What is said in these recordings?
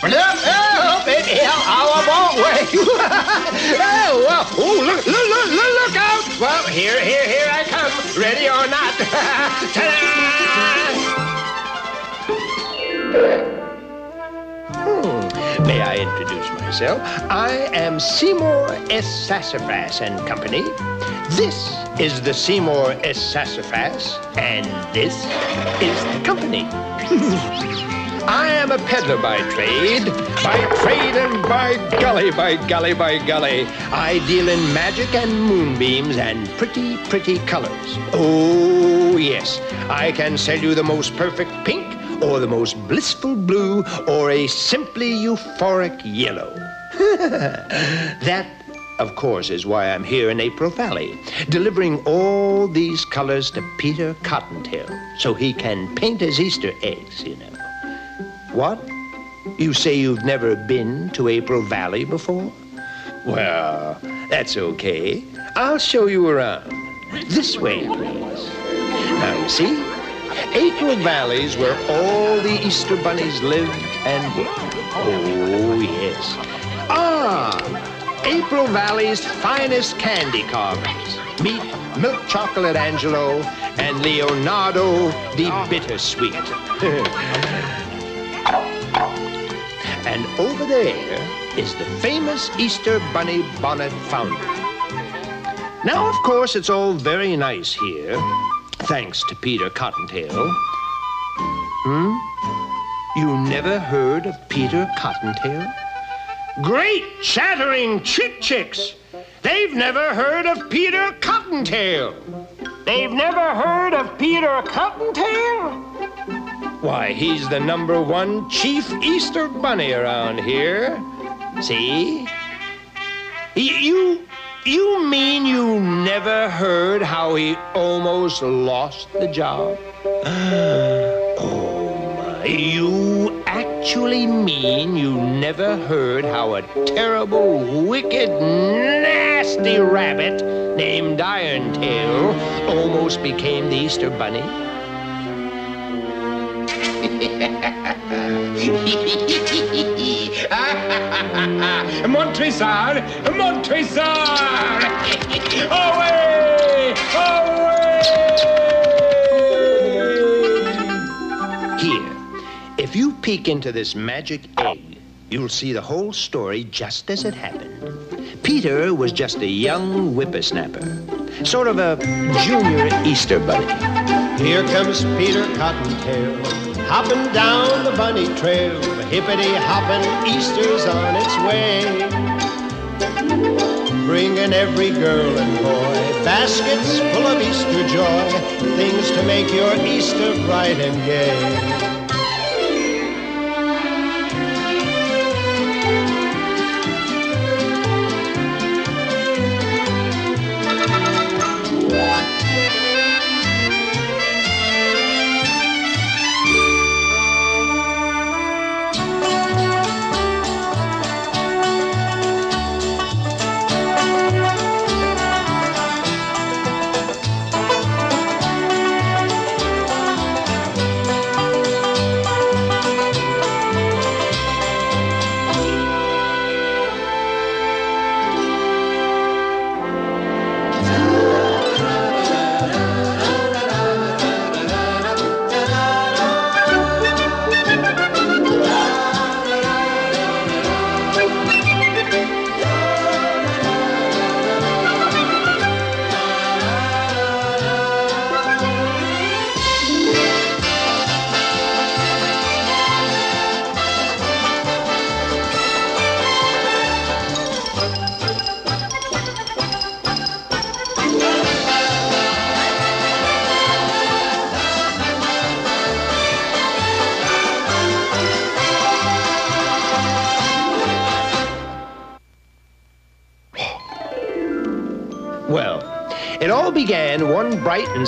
Look, oh, it, yeah, I won't wait. oh, well, oh, look, look, look, look, look out. Well, here, here, here I come. Ready or not. Ta-da! May I introduce myself? I am Seymour S. Sassafras and Company. This is the Seymour S. Sassafras, and this is the company. I am a peddler by trade, by trade and by golly, by golly, by golly. I deal in magic and moonbeams and pretty, pretty colors. Oh, yes, I can sell you the most perfect pink or the most blissful blue or a simply euphoric yellow. that, of course, is why I'm here in April Valley, delivering all these colors to Peter Cottontail so he can paint his Easter eggs, you know. What? You say you've never been to April Valley before? Well, that's okay. I'll show you around. This way, please. Now, you see? April Valley's where all the Easter bunnies live and work. Oh, yes. Ah, April Valley's finest candy carvings. Meet Milk Chocolate Angelo and Leonardo the Bittersweet. And over there is the famous Easter Bunny Bonnet Foundry. Now, of course, it's all very nice here, thanks to Peter Cottontail. Hmm? You never heard of Peter Cottontail? Great chattering chick chicks! They've never heard of Peter Cottontail! They've never heard of Peter Cottontail? Why, he's the number one chief Easter bunny around here. See? You, you mean you never heard how he almost lost the job? Ah. Oh, my. You actually mean you never heard how a terrible, wicked, nasty rabbit named Irontail almost became the Easter bunny? Montresor, Montresor! Away! Away! Here, if you peek into this magic egg, you'll see the whole story just as it happened. Peter was just a young whippersnapper, sort of a junior Easter bunny. Here comes Peter Cottontail, hopping down the bunny trail. Hippity hopping, Easter's on its way. Bringing every girl and boy baskets full of Easter joy, things to make your Easter bright and gay.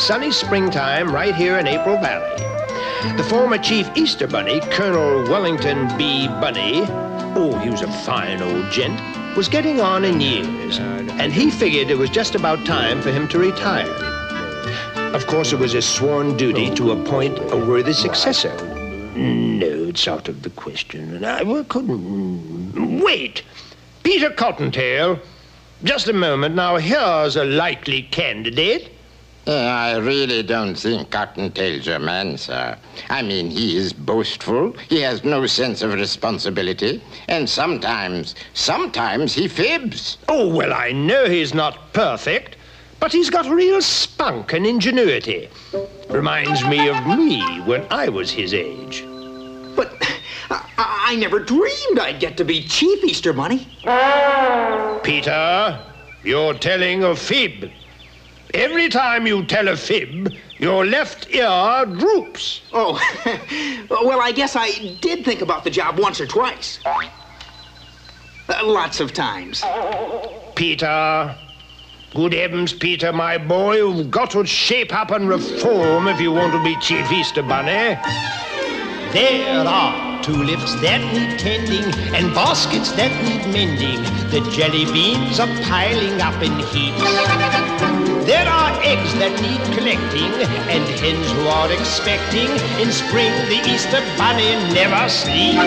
Sunny springtime right here in April Valley. The former Chief Easter Bunny, Colonel Wellington B. Bunny, oh, he was a fine old gent, was getting on in years, and he figured it was just about time for him to retire. Of course, it was his sworn duty to oh. appoint a worthy successor. No, it's out of the question. And I well, couldn't. Wait! Peter Cottontail, just a moment. Now, here's a likely candidate. Uh, I really don't think Cottontail's your man, sir. I mean, he is boastful. He has no sense of responsibility. And sometimes, sometimes he fibs. Oh, well, I know he's not perfect, but he's got real spunk and ingenuity. Reminds me of me when I was his age. But I, I never dreamed I'd get to be Chief Easter Bunny. Peter, you're telling a fib. Every time you tell a fib, your left ear droops. Oh, well, I guess I did think about the job once or twice. Uh, lots of times. Peter, good heavens, Peter, my boy, you've got to shape up and reform if you want to be Chief Easter Bunny. There are tulips that need tending and baskets that need mending. The jelly beans are piling up in heaps. There are eggs that need collecting and hens who are expecting in spring the Easter bunny never sleeps.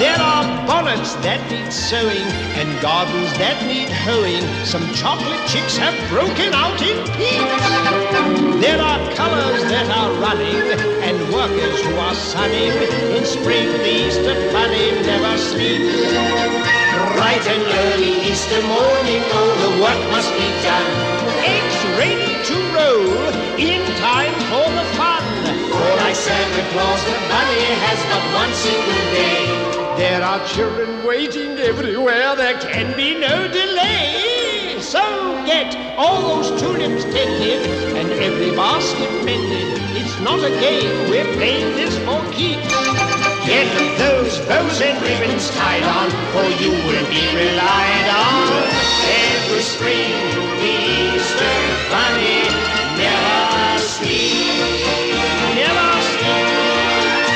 There are bonnets that need sewing and gardens that need hoeing. Some chocolate chicks have broken out in peeps. There are colors that are running and workers who are sunning. In spring the Easter bunny never sleeps. Bright and early Easter morning, oh, the work must be done eggs ready to roll in time for the fun. For like Santa Claus, the bunny has but one single day. There are children waiting everywhere, there can be no delay. So get all those tulips tended and every basket mended. It's not a game, we're playing this for keeps. Get those bows and ribbons tied on, for you will be relied on every spring. The Easter Bunny never sleeps, never sleeps.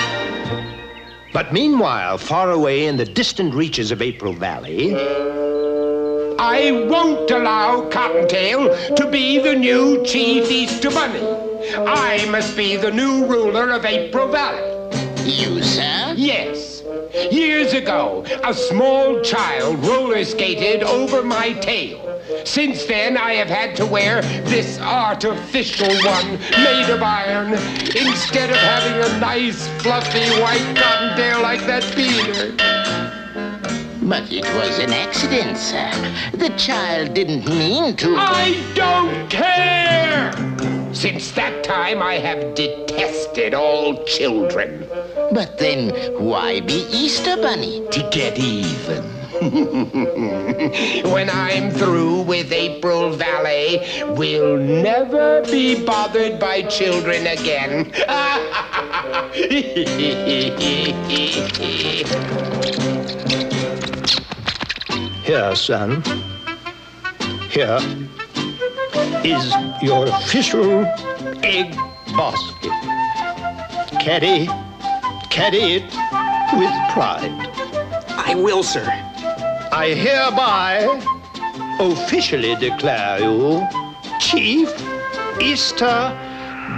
But meanwhile, far away in the distant reaches of April Valley, I won't allow Cottontail to be the new Chief Easter Bunny. I must be the new ruler of April Valley. You, sir? Yes. Years ago, a small child roller skated over my tail. Since then, I have had to wear this artificial one made of iron instead of having a nice, fluffy white cottontail like that Peter. But it was an accident, sir. The child didn't mean to. I don't care! Since that time, I have detested all children. But then, why be Easter Bunny? To get even. when I'm through with April Valley, we'll never be bothered by children again. Here, son. Here is your official egg basket. Carry, carry it with pride. I will, sir. I hereby officially declare you Chief Easter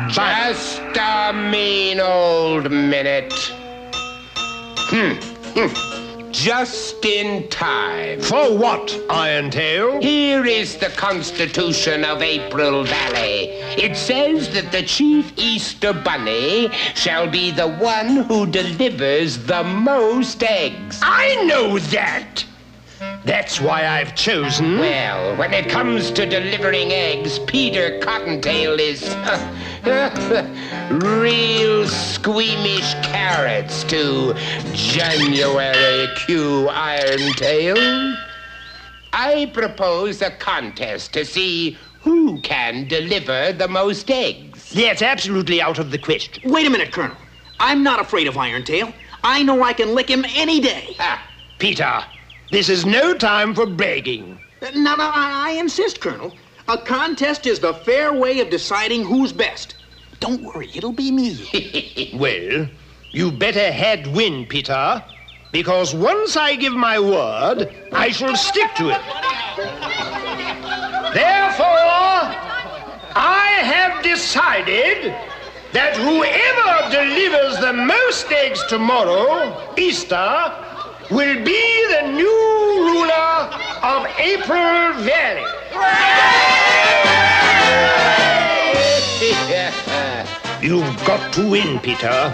Just a mean old minute. Hmm. hmm just in time. For what, Irontail? Here is the Constitution of April Valley. It says that the Chief Easter Bunny shall be the one who delivers the most eggs. I know that! That's why I've chosen. Well, when it comes to delivering eggs, Peter Cottontail is real squeamish carrots to January Q Irontail. I propose a contest to see who can deliver the most eggs. That's absolutely out of the question. Wait a minute, Colonel. I'm not afraid of Irontail. I know I can lick him any day. Ah, Peter, this is no time for begging. No, no, I, I insist, Colonel. A contest is the fair way of deciding who's best. Don't worry, it'll be me. well, you better head win, Peter, because once I give my word, I shall stick to it. Therefore, I have decided that whoever delivers the most eggs tomorrow, Easter, will be the new ruler of April Valley. You've got to win, Peter.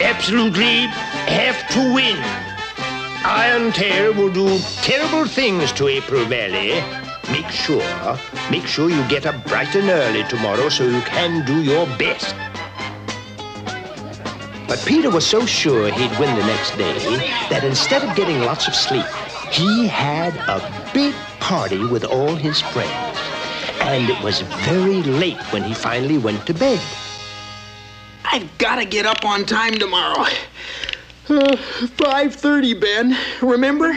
Absolutely have to win. Iron Tail will do terrible things to April Valley. Make sure, make sure you get up bright and early tomorrow so you can do your best. But Peter was so sure he'd win the next day that instead of getting lots of sleep, he had a big party with all his friends. And it was very late when he finally went to bed. I've got to get up on time tomorrow. Uh, 5.30, Ben. Remember?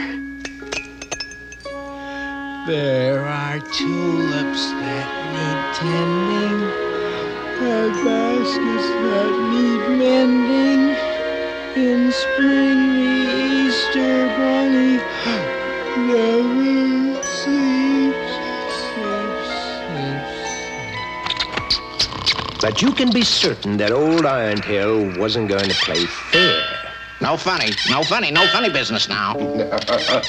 There are tulips that need tending, baskets that need mending. In spring, the Easter bunny never sleeps, sleeps, sleeps. But you can be certain that old Irontail wasn't going to play fair. No funny, no funny, no funny business now. No.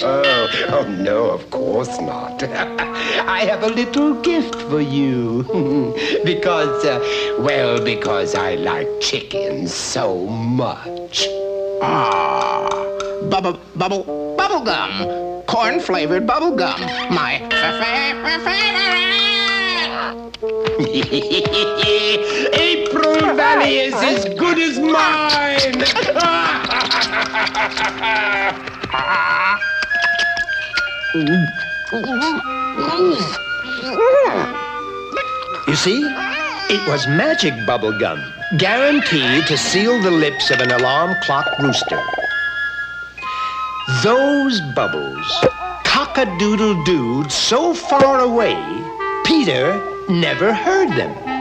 oh, no, of course not. I have a little gift for you. because, uh, well, because I like chickens so much. Ah, bubble, bubble, bubble gum. Corn flavored bubble gum. My favorite. April Valley is as good as mine. You see, it was magic bubble gum, guaranteed to seal the lips of an alarm clock rooster. Those bubbles cock-a-doodle-dooed so far away, Peter never heard them.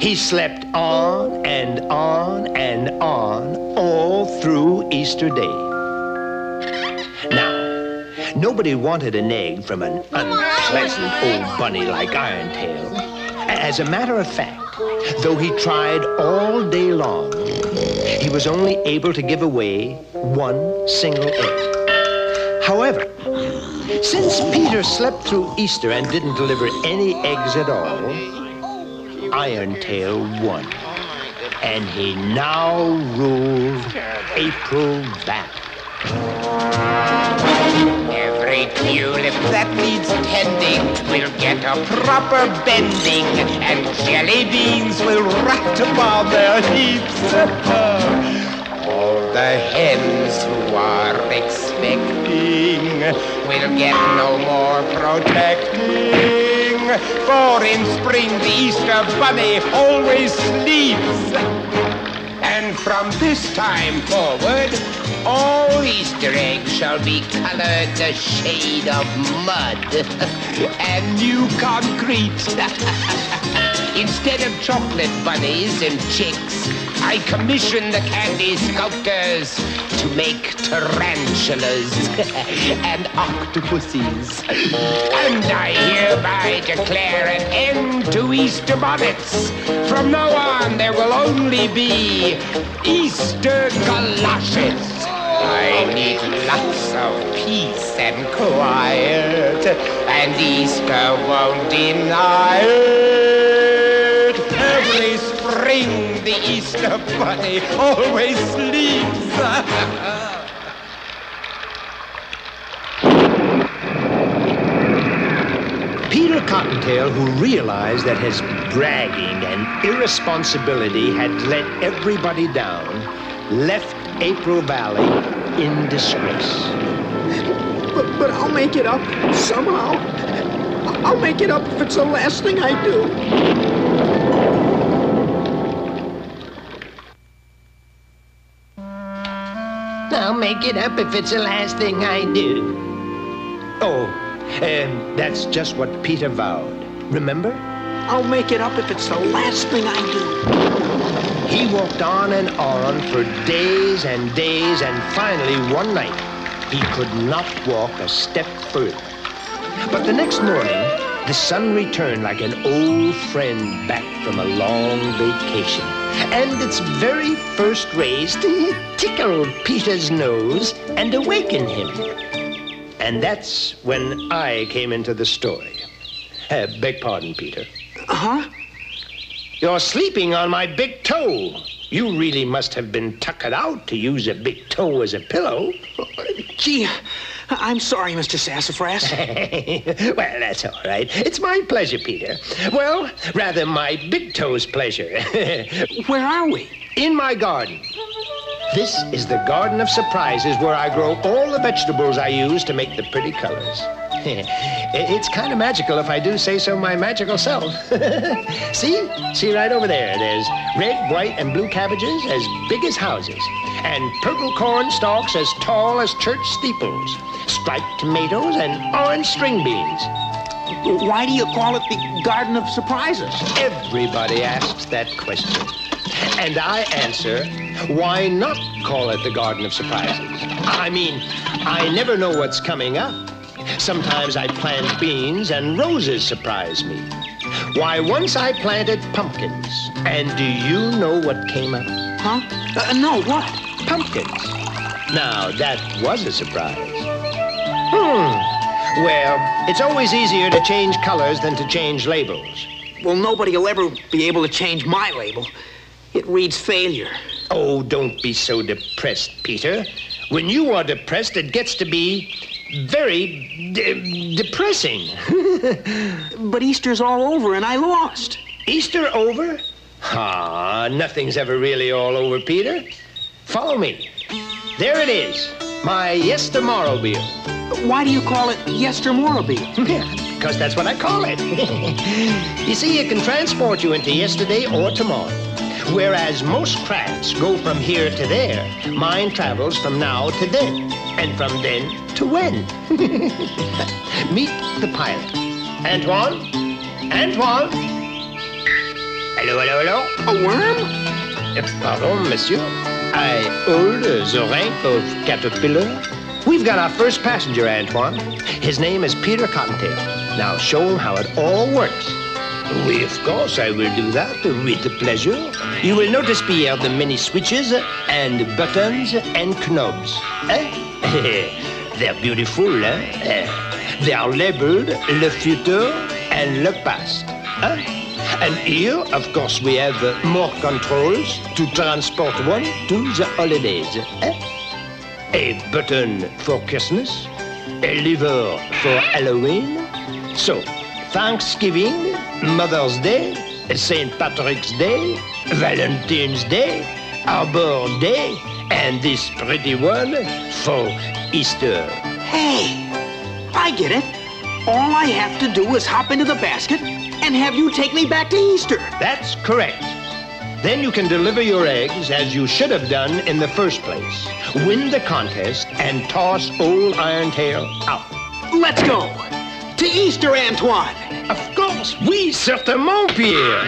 He slept on and on and on all through Easter Day. Now, nobody wanted an egg from an unpleasant old bunny like Irontail. As a matter of fact, though he tried all day long, he was only able to give away one single egg. However, since Peter slept through Easter and didn't deliver any eggs at all, Irontail won. And he now ruled April Valley. Every tulip that needs tending will get a proper bending, and jelly beans will rot upon their heaps. All the hens who are expecting will get no more protecting. For in spring the Easter bunny always sleeps. And from this time forward, all Easter eggs shall be colored a shade of mud and new concrete. Instead of chocolate bunnies and chicks, I commission the candy sculptors to make tarantulas and octopuses. And I hereby declare an end to Easter bonnets. From now on, there will only be Easter galoshes. I need lots of peace and quiet, and Easter won't deny it. Every spring, the Easter bunny always sleeps. Peter Cottontail, who realized that his bragging and irresponsibility had let everybody down, left April Valley in disgrace. But, but I'll make it up somehow. I'll make it up if it's the last thing I do. I'll make it up if it's the last thing I do. Oh, um, that's just what Peter vowed. Remember? I'll make it up if it's the last thing I do. He walked on and on for days and days, and finally, one night, he could not walk a step further. But the next morning, the sun returned like an old friend back from a long vacation. And its very first rays tickled Peter's nose and awakened him. And that's when I came into the story. Uh, beg pardon, Peter. Huh? You're sleeping on my big toe. You really must have been tuckered out to use a big toe as a pillow. Gee, I'm sorry, Mr. Sassafras. well, that's all right. It's my pleasure, Peter. Well, rather my big toe's pleasure. Where are we? In my garden. This is the garden of surprises where I grow all the vegetables I use to make the pretty colors. it's kind of magical if I do say so my magical self. See? See right over there. There's red, white, and blue cabbages as big as houses, and purple corn stalks as tall as church steeples, striped tomatoes, and orange string beans. Why do you call it the Garden of Surprises? Everybody asks that question. And I answer, why not call it the Garden of Surprises? I mean, I never know what's coming up. Sometimes I plant beans and roses surprise me. Why, once I planted pumpkins. And do you know what came up? Huh? Uh, no, what? Pumpkins. Now, that was a surprise. Hmm. Well, it's always easier to change colors than to change labels. Well, nobody will ever be able to change my label. It reads failure. Oh, don't be so depressed, Peter. When you are depressed, it gets to be very de- depressing. but Easter's all over and I lost. Easter over? Ah, nothing's ever really all over, Peter. Follow me. There it is, my yestermorrowmobile. Why do you call it yestermorrowmobile? because that's what I call it. you see, it can transport you into yesterday or tomorrow. Whereas most crafts go from here to there, mine travels from now to then, and from then to when. Meet the pilot. Antoine? Antoine? Hello, hello, hello? A worm? Uh, pardon, monsieur. I hold the rank of caterpillar. We've got our first passenger, Antoine. His name is Peter Cottontail. Now show him how it all works. Oui, of course, I will do that with pleasure. You will notice, Pierre, the many switches and buttons and knobs. Eh? They're beautiful, eh? They are labeled Le Futur and Le Past. Eh? And here, of course, we have more controls to transport one to the holidays. Eh? A button for Christmas, a lever for Halloween. So, Thanksgiving, Mother's Day, St. Patrick's Day, Valentine's Day, Arbor Day, and this pretty one for Easter. Hey, I get it. All I have to do is hop into the basket and have you take me back to Easter. That's correct. Then you can deliver your eggs as you should have done in the first place. Win the contest and toss old Irontail out. Let's go. To Easter, Antoine. Of course, we oui, certainement, Pierre.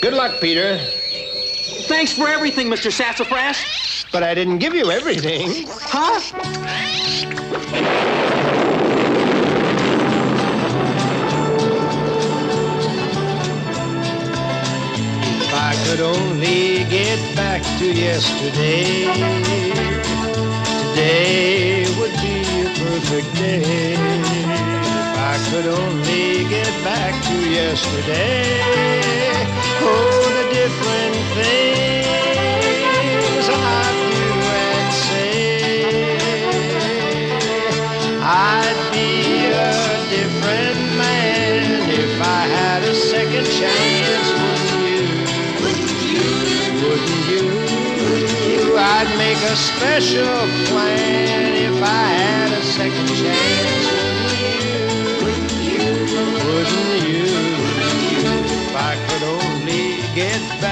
Good luck, Peter. Thanks for everything, Mr. Sassafras. But I didn't give you everything. Huh? If I could only get back to yesterday, today would be a perfect day. Could only get back to yesterday, oh, the different things I'd do and say, I'd be a different man if I had a second chance. With you, wouldn't you? Wouldn't you? I'd make a special plan if I had a second chance.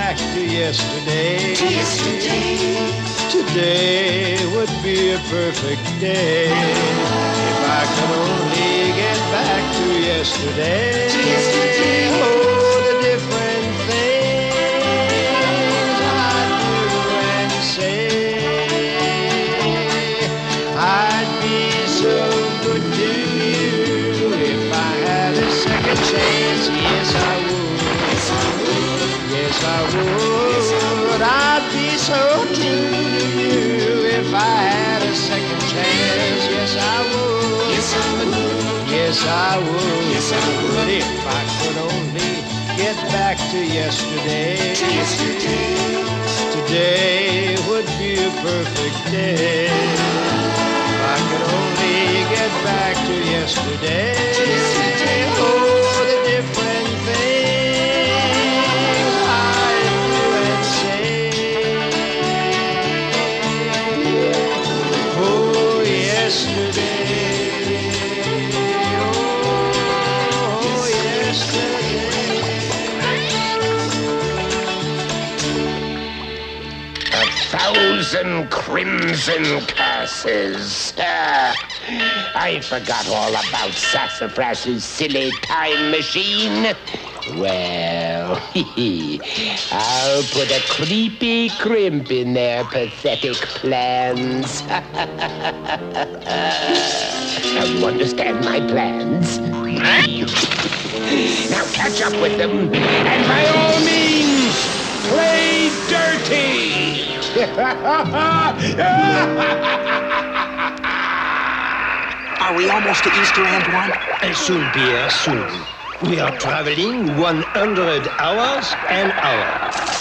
Back to yesterday. Today would be a perfect day. If I could only get back to yesterday. Oh, the different yes I would. I'd be so true to you if I had a second chance. Yes I would. Yes I would. Yes I would. Yes I would. If I could only get back to yesterday. Yesterday. Today would be a perfect day. If I could only get back to yesterday. Oh, the different things thousand crimson curses. Ah, I forgot all about Sassafras's silly time machine. Well, I'll put a creepy crimp in their pathetic plans. now you understand my plans? Now catch up with them, and by all means, play dirty! Are we almost to Easter, Antoine? Uh, Soon, Pierre, soon. We are traveling 100 hours an hour.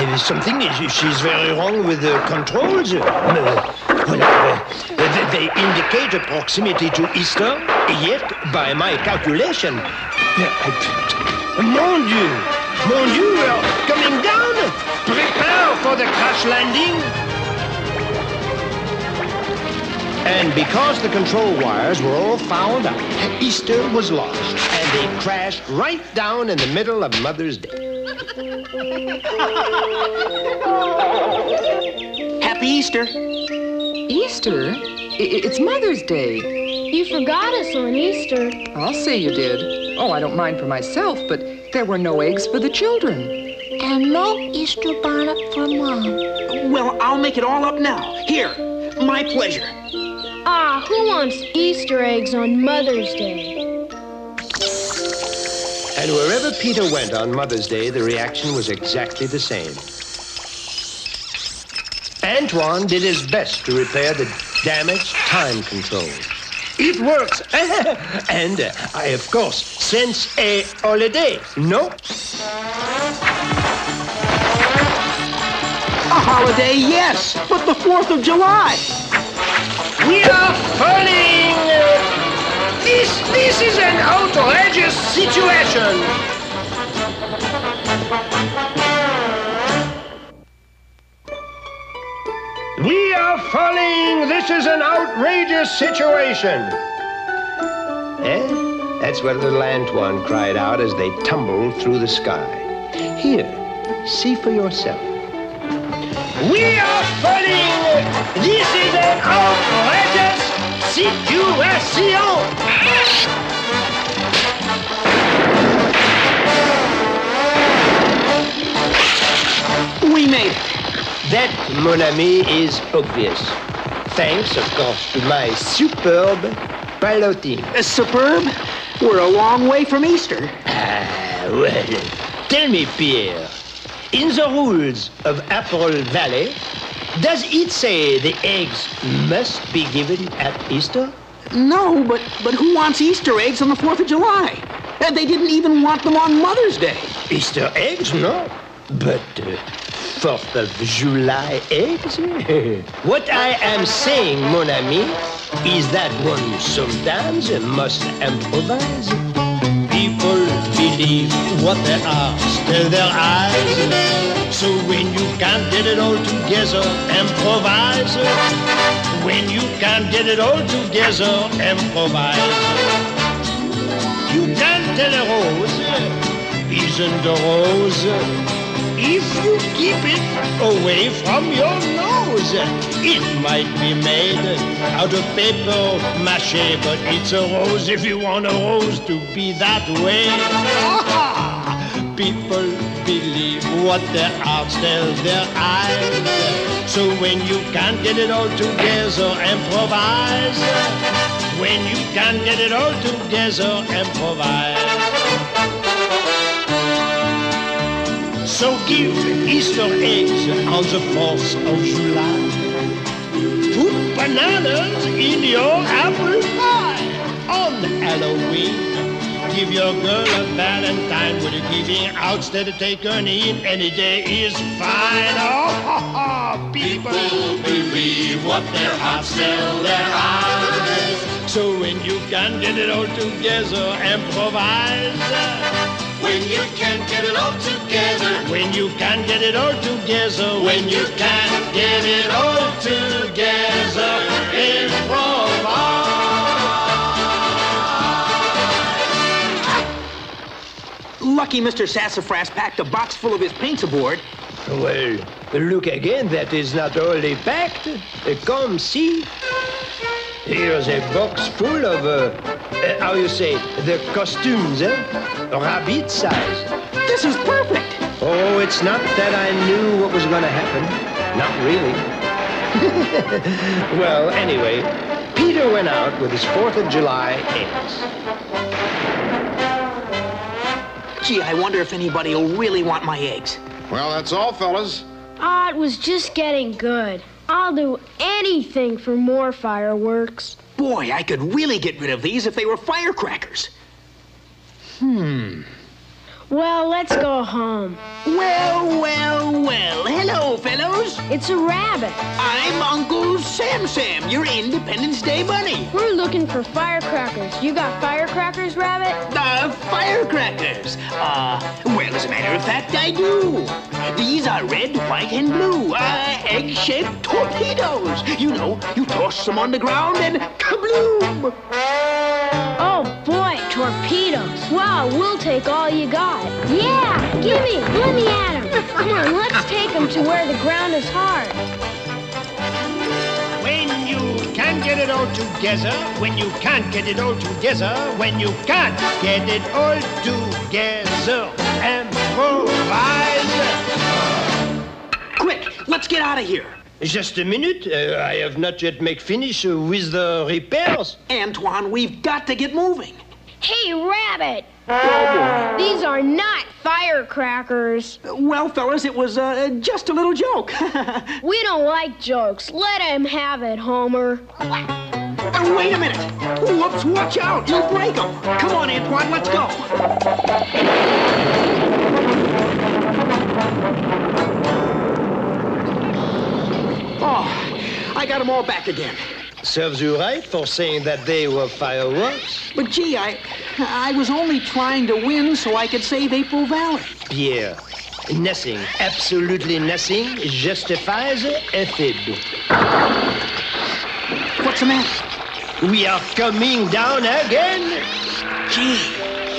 Something, is- she's very wrong with the controls. Uh, uh, they, indicate a proximity to Easter, yet, by my calculation, uh, mon Dieu, mon Dieu, we are coming down. Prepare for the crash landing. And because the control wires were all fouled up, Easter was lost, and they crashed right down in the middle of Mother's Day. Happy Easter. Easter? I- it's Mother's Day. You forgot us on Easter. I'll say you did. Oh, I don't mind for myself, but there were no eggs for the children. And no Easter bonnet for Mom. Well, I'll make it all up now. Here, my pleasure. Ah, who wants Easter eggs on Mother's Day? And wherever Peter went on Mother's Day, the reaction was exactly the same. Antoine did his best to repair the damaged time control. It works. and uh, I, of course, sense a holiday. No? A holiday, yes, but the 4th of July. We are falling! This, this is an outrageous situation! We are falling! This is an outrageous situation! Eh? That's what little Antoine cried out as they tumbled through the sky. Here, see for yourself. We are falling! This is an outrageous situation! We made it. That, mon ami, is obvious. Thanks, of course, to my superb piloting. Uh, superb. We're a long way from Easter. Ah, well, tell me, Pierre, in the rules of April Valley, does it say the eggs must be given at Easter? No, but but who wants Easter eggs on the 4th of July? Uh, they didn't even want them on Mother's Day. Easter eggs, no? But uh, 4th of July eggs? what I am saying, mon ami, is that one sometimes must improvise. People believe what they eyes tell their eyes. So when you can't get it all together, improvise. When you can't get it all together, improvise. You can't tell a rose isn't a rose if you keep it away from your nose. It might be made out of paper mache, but it's a rose if you want a rose to be that way. People believe what their hearts tell their eyes. So when you can't get it all together, improvise. When you can't get it all together, improvise. So give Easter eggs on the 4th of July. Put bananas in your apple pie on Halloween. Give your girl a valentine with a giving out instead of take her in. Any day is fine. Oh, ha, ha. people believe what their hearts tell their eyes. So when you can get it all together, improvise. When you can get it all together. When you can get it all together. When you can get it all together. Improvise. Lucky Mr. Sassafras packed a box full of his paints aboard. Well, look again, that is not only packed. Come see. Here's a box full of, uh, uh, how you say, the costumes, eh? Rabbit size. This is perfect. Oh, it's not that I knew what was going to happen. Not really. well, anyway, Peter went out with his 4th of July eggs. Gee, I wonder if anybody will really want my eggs. Well, that's all, fellas. Ah, it was just getting good. I'll do anything for more fireworks. Boy, I could really get rid of these if they were firecrackers. Hmm. Well, let's go home. Well, well, well. Hello, fellows. It's a rabbit. I'm Uncle Sam Sam, your Independence Day bunny. We're looking for firecrackers. You got firecrackers, Rabbit? The firecrackers. Uh, well, as a matter of fact, I do. These are red, white, and blue. Uh, egg-shaped torpedoes. You know, you toss them on the ground and kabloom! Boy, torpedoes. Wow, we'll take all you got. Yeah, gimme. Let me at them. Come on, let's take them to where the ground is hard. When you can get it all together, when you can't get it all together, when you can't get it all together, improvise. Quick, let's get out of here. Just a minute. Uh, I have not yet made finish uh, with the repairs. Antoine, we've got to get moving. Hey, Rabbit. These are not firecrackers. Well, fellas, it was uh, just a little joke. we don't like jokes. Let him have it, Homer. Uh, wait a minute. Whoops, watch out. You'll break them. Come on, Antoine, let's go. Oh, I got them all back again. Serves you right for saying that they were fireworks. But gee, I, I was only trying to win so I could save April Valley. Pierre, nothing, absolutely nothing justifies a fib. What's the matter? We are coming down again. Gee,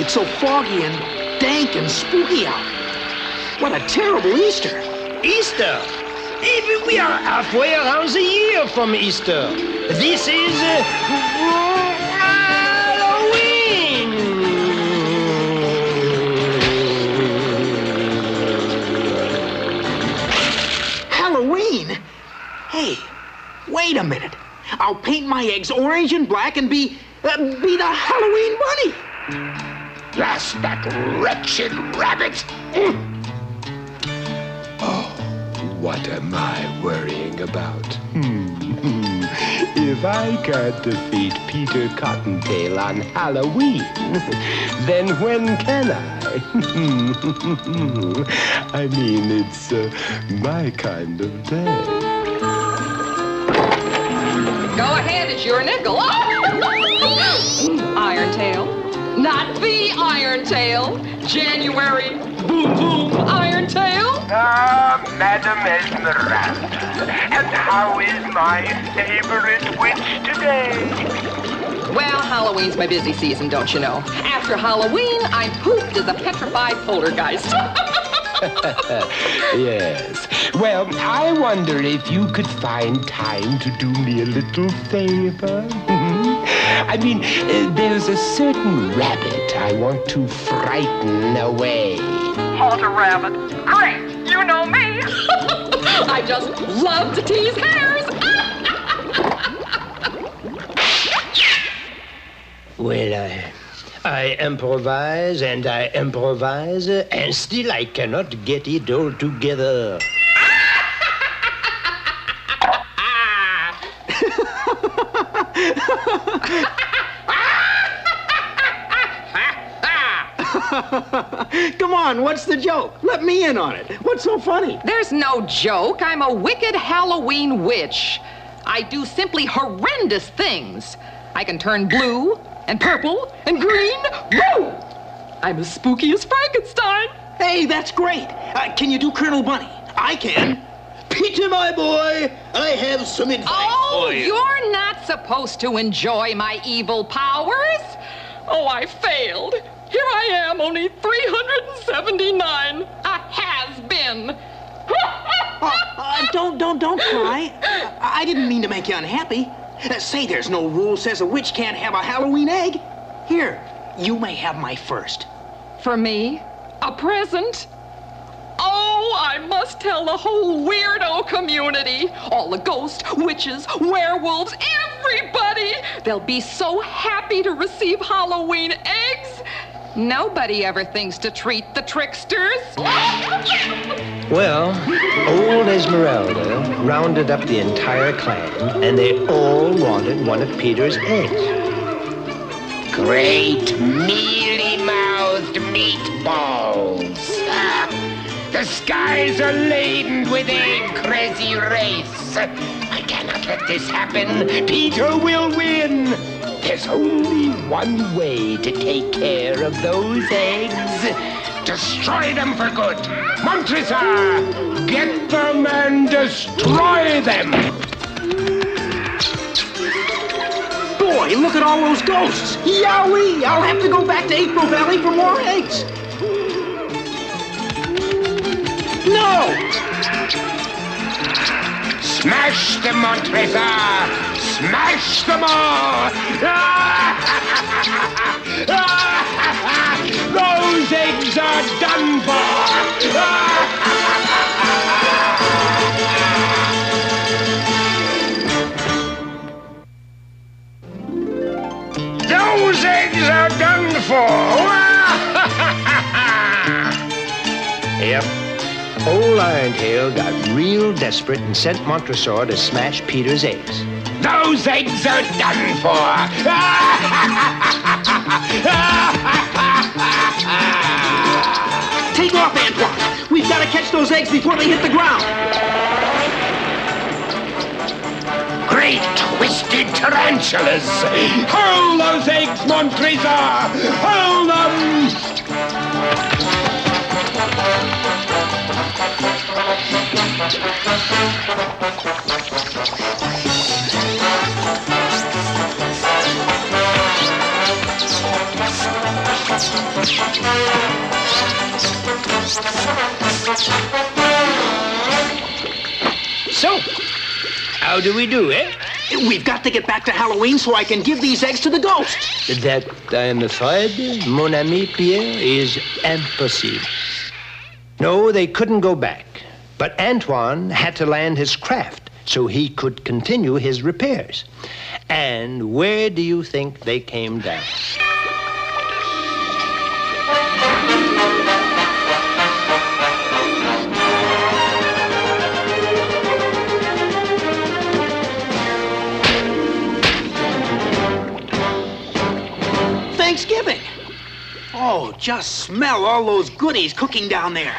it's so foggy and dank and spooky out. What a terrible Easter. Easter? Even we are halfway around the year from Easter. This is uh, Halloween. Halloween? Hey, wait a minute. I'll paint my eggs orange and black and be uh, be the Halloween bunny. Blast that wretched rabbit! Oh, what am I worrying about? Hmm. If I can't defeat Peter Cottontail on Halloween, then when can I? I mean, it's uh, my kind of day. Go ahead, it's your nickel. Iron Tail. Not the Iron Tail. January. Boom, boom, Iron Tail. Ah, Madam Esmeralda. And how is my favorite witch today? Well, Halloween's my busy season, don't you know? After Halloween, I'm pooped as a petrified poltergeist. yes. Well, I wonder if you could find time to do me a little favor. I mean, uh, there's a certain rabbit I want to frighten away. Halter rabbit. Great, you know me. I just love to tease hares. Well, I, I improvise and I improvise, and still I cannot get it all together. Come on, what's the joke? Let me in on it. What's so funny? There's no joke. I'm a wicked Halloween witch. I do simply horrendous things. I can turn blue and purple and green. Woo! I'm as spooky as Frankenstein. Hey, that's great. Uh, can you do Colonel Bunny? I can. Peter, my boy, I have some advice Oh, for you. you're not supposed to enjoy my evil powers. Oh, I failed. Here I am, only 379. A has been. Uh, don't, don't, don't cry. I, I didn't mean to make you unhappy. Uh, say there's no rule says a witch can't have a Halloween egg. Here, you may have my first. For me? A present? Oh, I must tell the whole weirdo community. All the ghosts, witches, werewolves, everybody. They'll be so happy to receive Halloween eggs. Nobody ever thinks to treat the tricksters. Well, old Esmeralda rounded up the entire clan, and they all wanted one of Peter's eggs. Great mealy-mouthed meatballs. Ah, the skies are laden with a crazy race. I cannot let this happen. Peter will win. There's only one way to take care of those eggs. Destroy them for good. Montresor, get them and destroy them. Boy, look at all those ghosts. Yowie! I'll have to go back to April Valley for more eggs. No! Smash them, Montresor! Smash them all! Those eggs are done for! Those eggs are done for! Yep. Old Irontail got real desperate and sent Montresor to smash Peter's eggs. Those eggs are done for! Take off, Antoine. We've got to catch those eggs before they hit the ground. Great twisted tarantulas! Hurl those eggs, Montresor! Hurl them! So, how do we do, eh? We've got to get back to Halloween so I can give these eggs to the ghosts. That, I'm afraid, mon ami Pierre, is impossible. No, they couldn't go back. But Antoine had to land his craft so he could continue his repairs. And where do you think they came down? Thanksgiving. Oh, just smell all those goodies cooking down there.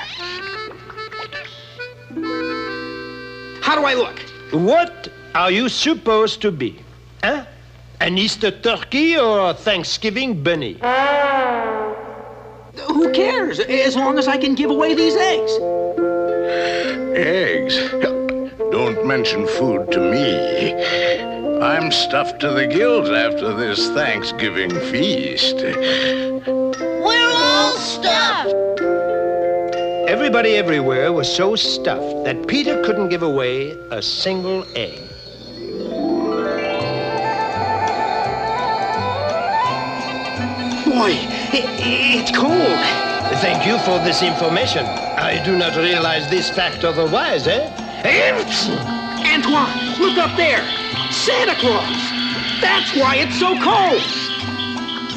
How do I look? What are you supposed to be? Huh? An Easter turkey or a Thanksgiving bunny? Who cares? As long as I can give away these eggs. Eggs? Don't mention food to me. I'm stuffed to the gills after this Thanksgiving feast. We're all stuffed. Everybody everywhere was so stuffed that Peter couldn't give away a single egg. Boy, i it's cold. Thank you for this information. I do not realize this fact otherwise, eh? Antoine, look up there. Santa Claus. That's why it's so cold.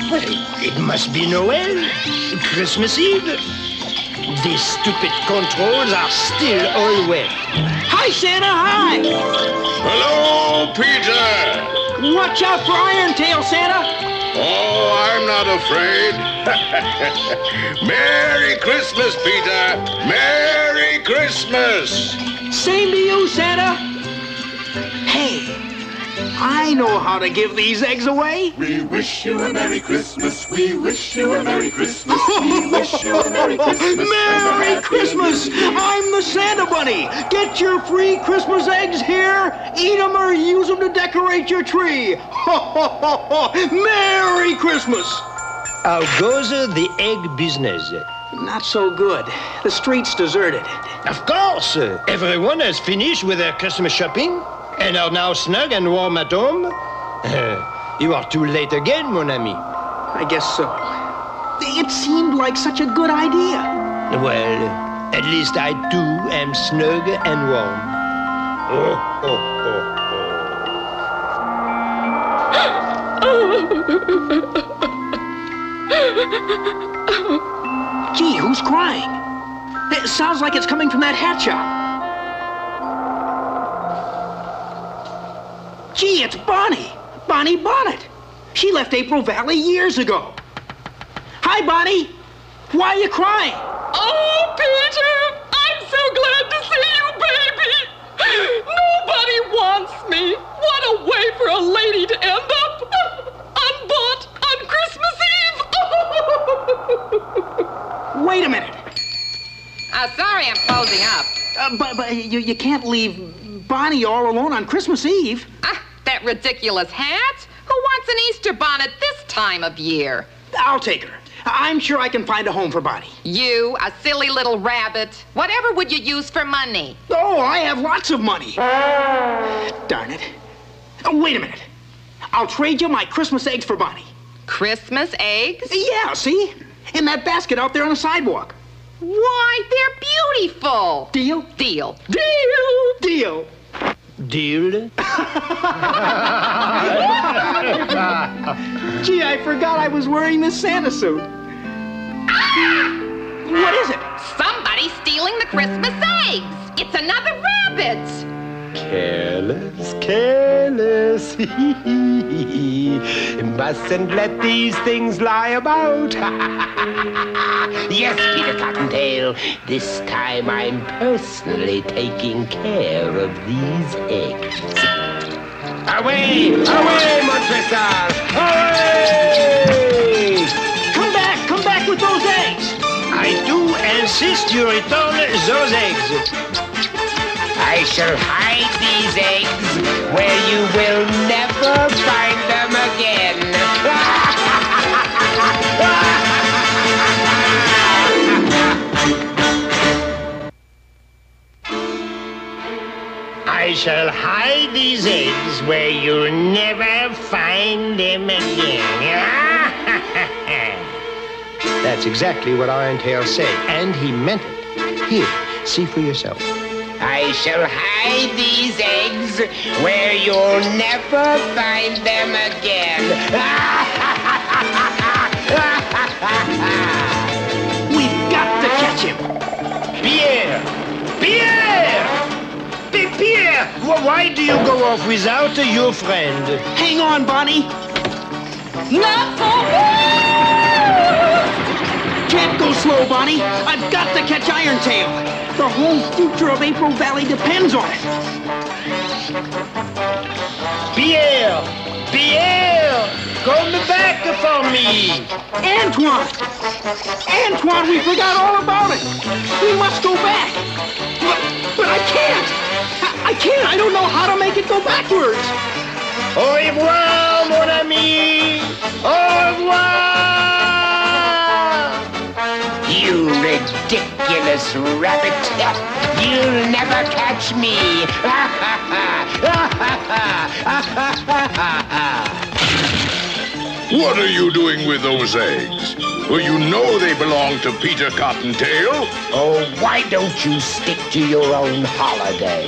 But It must be Noel, Christmas Eve. These stupid controls are still all wet. Hi, Santa. Hi. Hello, Peter. Watch out for Irontail, Santa. Oh, I'm not afraid. Merry Christmas, Peter. Merry Christmas. Same to you, Santa. Hey, I know how to give these eggs away. We wish you a Merry Christmas. We wish you a Merry Christmas. We wish you a Merry Christmas. Merry Christmas! I'm the Santa Bunny. Get your free Christmas eggs here. Eat them or use them to decorate your tree. Ho, ho, ho, ho. Merry Christmas! How goes uh, the egg business? Not so good. The street's deserted. Of course. uh, Everyone has finished with their Christmas shopping and are now snug and warm at home. You are too late again, mon ami. I guess so. It seemed like such a good idea. Well, at least I too am snug and warm. Oh, oh, Gee, who's crying? It sounds like it's coming from that hat shop. Gee, it's Bonnie. Bonnie Bonnet. She left April Valley years ago. Hi, Bonnie. Why are you crying? Oh, Peter! I'm so glad to see you, baby! Nobody wants me! What a way for a lady to end up! Unbought on Christmas Eve! Wait a minute. Uh, sorry, I'm closing up. Uh, but but you, you can't leave Bonnie all alone on Christmas Eve. Ah, that ridiculous hat? Who wants an Easter bonnet this time of year? I'll take her. I'm sure I can find a home for Bonnie. You, a silly little rabbit. Whatever would you use for money? Oh, I have lots of money. Darn it. Oh, wait a minute. I'll trade you my Christmas eggs for Bonnie. Christmas eggs? Yeah, see? In that basket out there on the sidewalk. Why, they're beautiful. Deal? Deal. Deal! Deal! Deal? Gee, I forgot I was wearing this Santa suit. What is it? Somebody's stealing the Christmas eggs. It's another rabbit. Careless, careless. Mustn't let these things lie about. yes, Peter Cottontail. This time I'm personally taking care of these eggs. Away! Away, Montresor! Away! Come back! Come back with those eggs! I do insist you return those eggs. I shall hide these eggs where you will never find them again. I shall hide these eggs where you'll never find them again. That's exactly what Irontail said, and he meant it. Here, see for yourself. I shall hide these eggs where you'll never find them again. We've got to catch him. Pierre! Pierre! Pierre! Why do you go off without your friend? Hang on, Bonnie. Not Can't go slow, Bonnie. I've got to catch Irontail. The whole future of April Valley depends on it. Pierre! Pierre! Come back for me! Antoine! Antoine, we forgot all about it. We must go back. But, but I can't. I, I can't. I don't know how to make it go backwards. Au revoir, mon ami! Au revoir! You ridiculous rabbit. You'll never catch me. What are you doing with those eggs? Well, you know they belong to Peter Cottontail. oh, why don't you stick to your own holiday?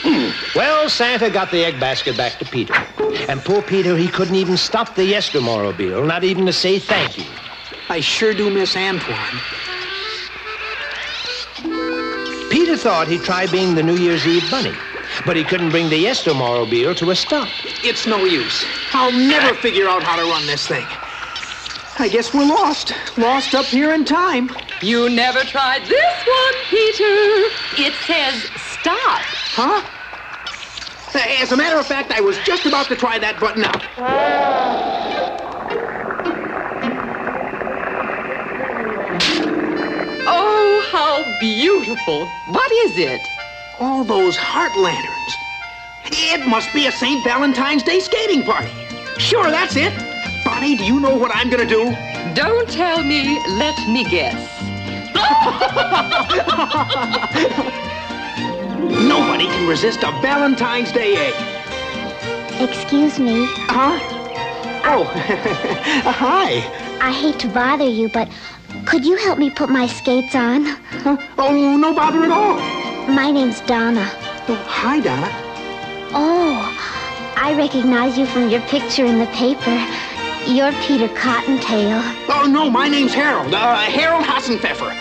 Hmm. Well, Santa got the egg basket back to Peter. And poor Peter, he couldn't even stop the Yestermorrowbile, not even to say thank you. I sure do miss Antoine. Peter thought he'd try being the New Year's Eve bunny, but he couldn't bring the Yestermorrowbile to a stop. It's no use. I'll never figure out how to run this thing. I guess we're lost. Lost up here in time. You never tried this one, Peter. It says stop. Huh? Uh, as a matter of fact, I was just about to try that button out. Oh, how beautiful. What is it? All those heart lanterns. It must be a St. Valentine's Day skating party. Sure, that's it. Bonnie, do you know what I'm gonna do? Don't tell me. Let me guess. Nobody can resist a Valentine's Day egg. Excuse me. Huh? Oh, hi. I hate to bother you, but could you help me put my skates on? Huh? Oh, no bother at all. My name's Donna. Oh, hi, Donna. Oh, I recognize you from your picture in the paper. You're Peter Cottontail. Oh, no, my name's Harold. Uh, Harold Hassenpfeffer.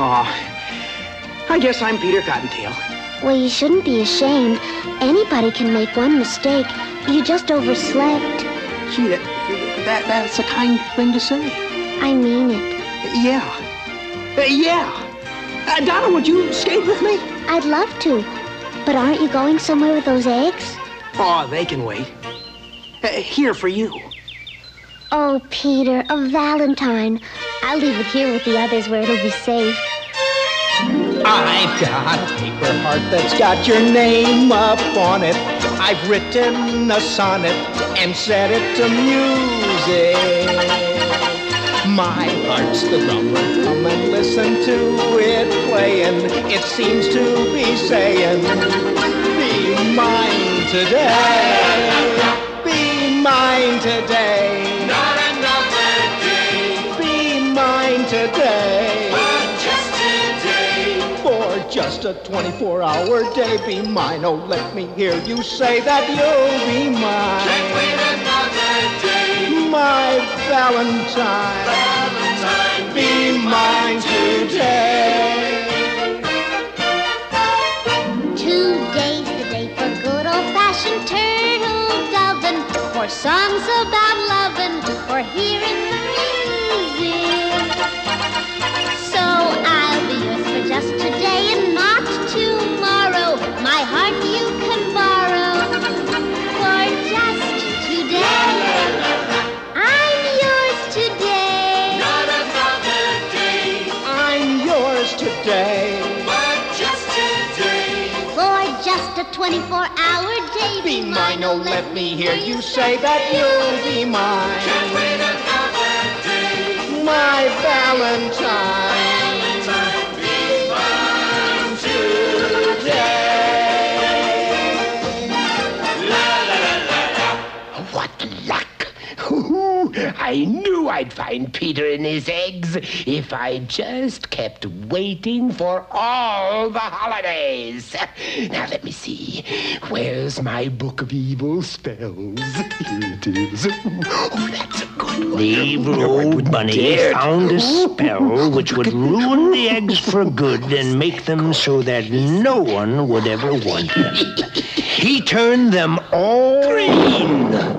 Oh, I guess I'm Peter Cottontail. Well, you shouldn't be ashamed. Anybody can make one mistake. You just overslept. Gee, that, that, that's a kind thing to say. I mean it. Yeah. Uh, yeah. Uh, Donna, would you skate with me? I'd love to. But aren't you going somewhere with those eggs? Oh, they can wait. Uh, here for you. Oh, Peter, a Valentine. I'll leave it here with the others where it'll be safe. I've got a paper heart that's got your name up on it. I've written a sonnet and set it to music. My heart's the drummer, come and listen to it playing. It seems to be saying, Be mine today. Be mine today. 24-hour day be mine. Oh, let me hear you say that you'll be mine. Gently and my, my Valentine, Valentine be, be mine today. Today's the day for good old-fashioned turtle dovin', for songs about lovin', for hearing the music. So I'll be yours for just today. 24-hour day. Be mine. Oh, let me hear you say that you'll be mine. wait another day. My. Valentine, I knew I'd find Peter in his eggs if I just kept waiting for all the holidays. Now let me see. Where's my book of evil spells? Here it is. Oh, that's a good one. The evil No, old bunny dare found a spell which would ruin the eggs for good and make them so that no one would ever want them. He turned them all green.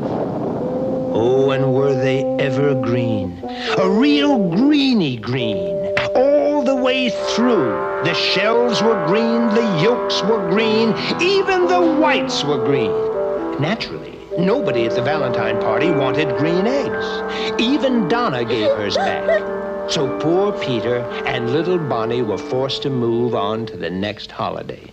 Oh, and were they ever green? A real greeny green. All the way through. The shells were green, the yolks were green, even the whites were green. Naturally, nobody at the Valentine party wanted green eggs. Even Donna gave hers back. So poor Peter and little Bonnie were forced to move on to the next holiday.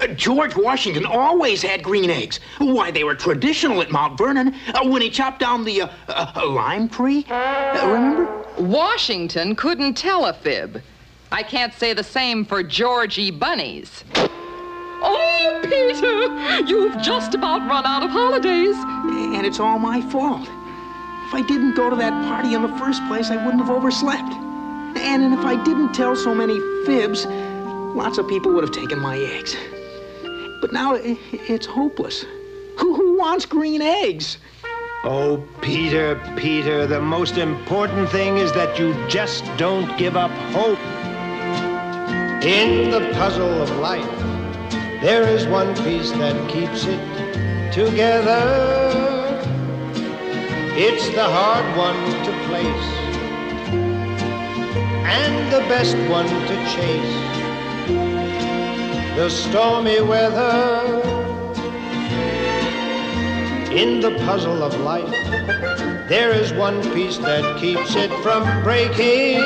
Uh, George Washington always had green eggs. Why, they were traditional at Mount Vernon uh, when he chopped down the uh, uh, lime tree. Uh, remember? Washington couldn't tell a fib. I can't say the same for Georgie bunnies. Oh, Peter, you've just about run out of holidays. And it's all my fault. If I didn't go to that party in the first place, I wouldn't have overslept. And if I didn't tell so many fibs, lots of people would have taken my eggs. But now i- it's hopeless. Who, who wants green eggs? Oh, Peter, Peter, the most important thing is that you just don't give up hope. In the puzzle of life, there is one piece that keeps it together. It's the hard one to place and the best one to chase. The stormy weather in the puzzle of life, there is one piece that keeps it from breaking.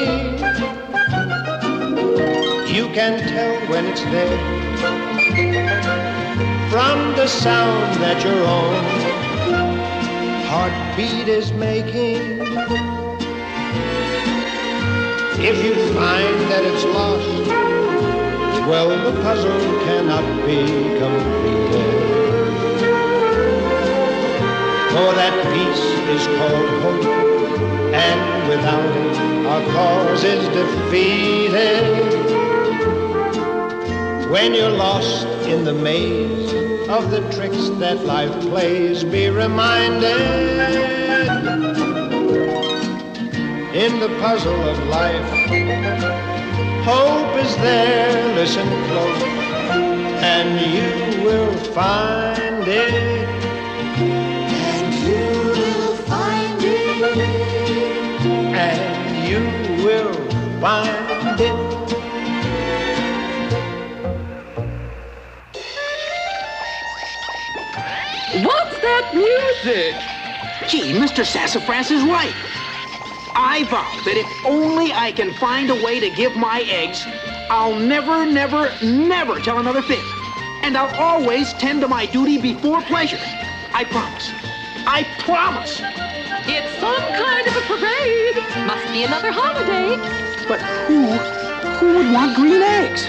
You can tell when it's there from the sound that your own heartbeat is making. If you find that it's lost, well, the puzzle cannot be completed. For that piece is called hope, and without it, our cause is defeated. When you're lost in the maze of the tricks that life plays, be reminded in the puzzle of life, hope is there, listen close, and you will find it. And you will find it. And you will find it. What's that music? Gee, Mr. Sassafras is right. I vow that if only I can find a way to give my eggs, I'll never, never, never tell another fib. And I'll always tend to my duty before pleasure. I promise. I promise. It's some kind of a parade. Must be another holiday. But who, who would want green eggs?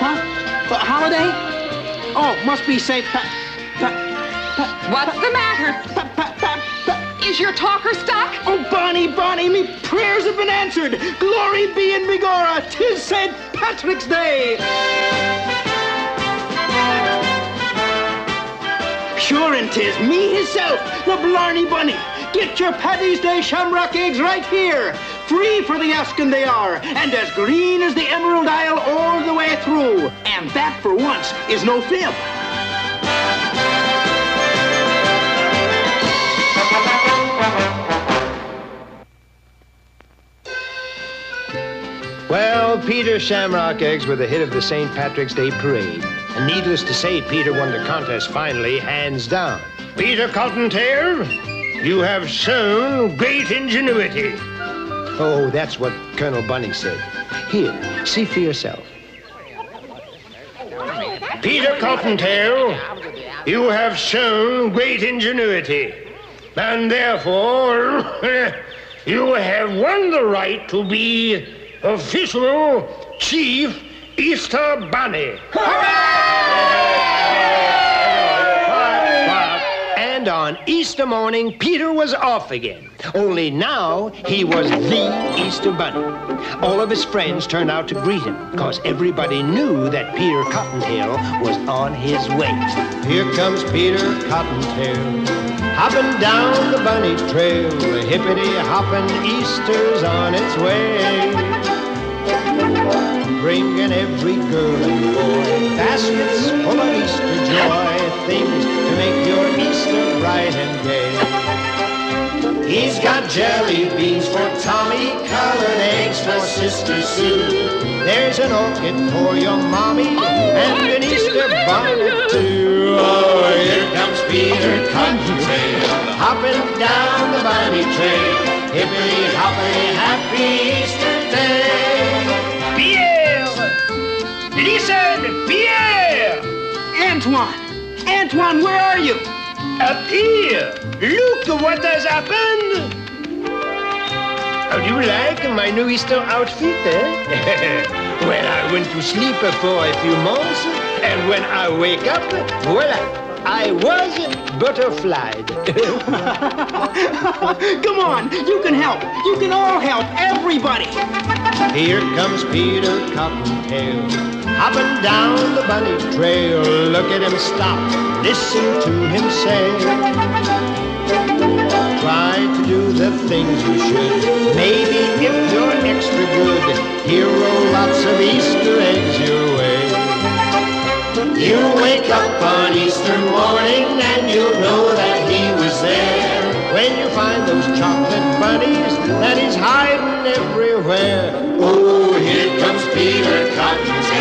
Huh? A holiday? Oh, must be St. Pa- Pa- What's the matter? Is your talker stuck? Oh, Bonnie, Bonnie, me prayers have been answered. Glory be in begorra. Tis St. Patrick's Day. Sure and tis me hisself, the Blarney Bunny. Get your Paddy's Day shamrock eggs right here. Free for the asking they are, and as green as the Emerald Isle all the way through. And that, for once, is no fib. Peter Shamrock eggs were the hit of the St. Patrick's Day parade. And needless to say, Peter won the contest finally, hands down. Peter Cottontail, you have shown great ingenuity. Oh, that's what Colonel Bunny said. Here, see for yourself. Peter Cottontail, you have shown great ingenuity. And therefore, you have won the right to be official Chief Easter Bunny. And on Easter morning, Peter was off again. Only now he was the Easter Bunny. All of his friends turned out to greet him because everybody knew that Peter Cottontail was on his way. Here comes Peter Cottontail, hopping down the bunny trail. The hippity hopping Easter's on its way. Bringing every girl and boy baskets full of Easter joy, things to make your Easter bright and gay. He's got jelly beans for Tommy, colored eggs for Sister Sue. There's an orchid for your mommy, and an Easter bonnet too. Oh, here comes Peter Cottontail, hopping down the bunny trail. Hippity hoppity, happy Easter day. Antoine! Antoine, where are you? Up here! Look what has happened! How do you like my new Easter outfit, eh? well, I went to sleep for a few months, and when I wake up, voila, I was butterflied. Come on, you can help. You can all help. Everybody. Here comes Peter Cottontail, hopping down the bunny trail. Look at him stop, listen to him say. Try to do the things you should. Maybe if you're extra good, he'll roll lots of Easter eggs your way. You wake up on Easter morning and you'll know that he was there. When you find those chocolate bunnies that he's hiding everywhere. Oh, here comes Peter Cotton